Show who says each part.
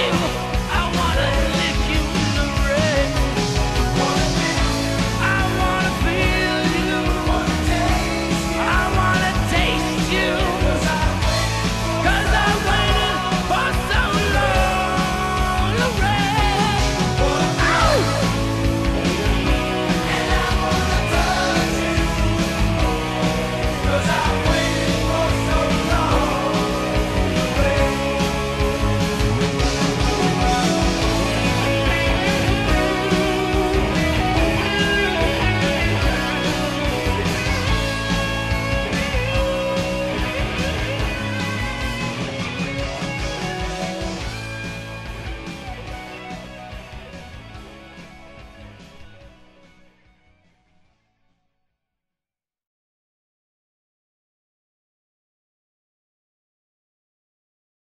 Speaker 1: did.